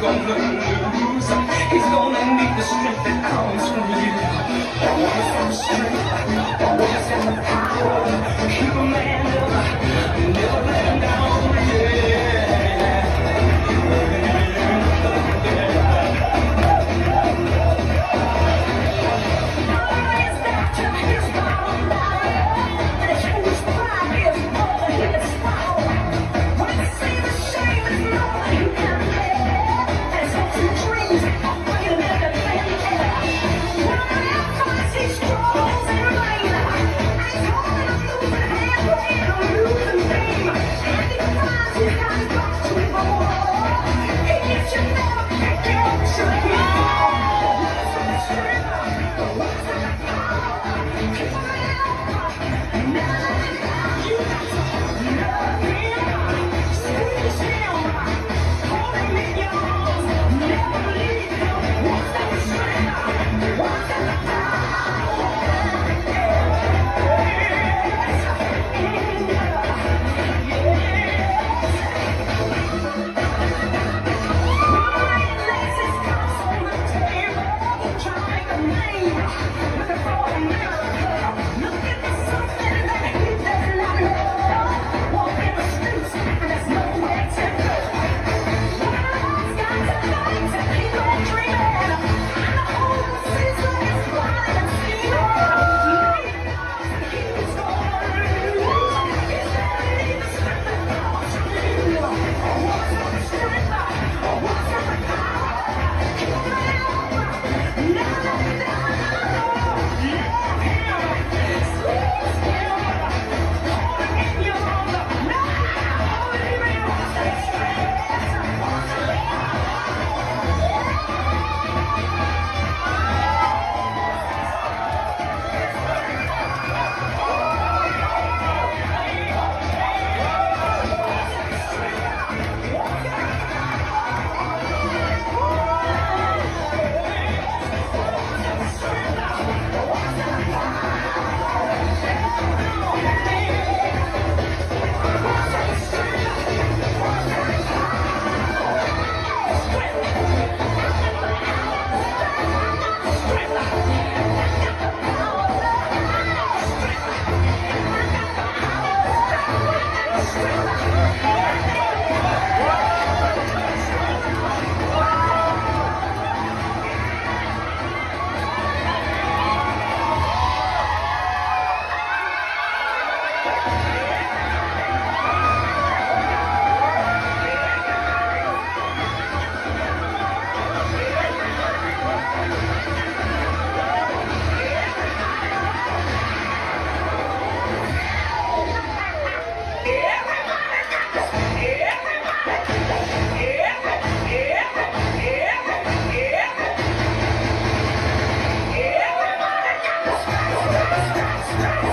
gonna lose. He's gonna need the strength that comes from you. Stop!